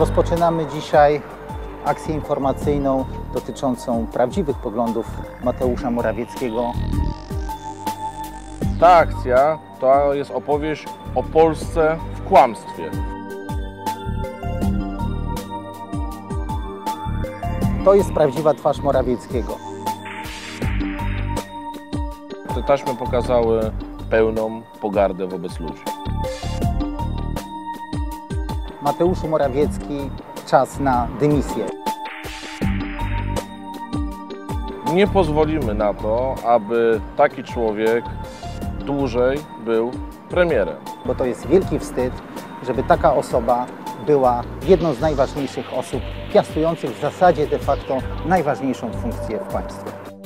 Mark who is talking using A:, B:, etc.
A: Rozpoczynamy dzisiaj akcję informacyjną dotyczącą prawdziwych poglądów Mateusza Morawieckiego.
B: Ta akcja to jest opowieść o Polsce w kłamstwie.
A: To jest prawdziwa twarz Morawieckiego.
B: Te taśmy pokazały pełną pogardę wobec ludzi.
A: Mateuszu Morawiecki, czas na dymisję.
B: Nie pozwolimy na to, aby taki człowiek dłużej był premierem.
A: bo to jest wielki wstyd, żeby taka osoba była jedną z najważniejszych osób piastujących w zasadzie de facto najważniejszą funkcję w państwie.